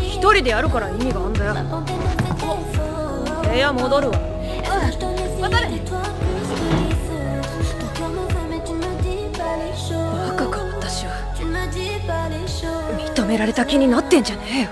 一人でやるから意味があんだよ。部屋戻るわ。バカか私は。認められた気になってんじゃねえよ。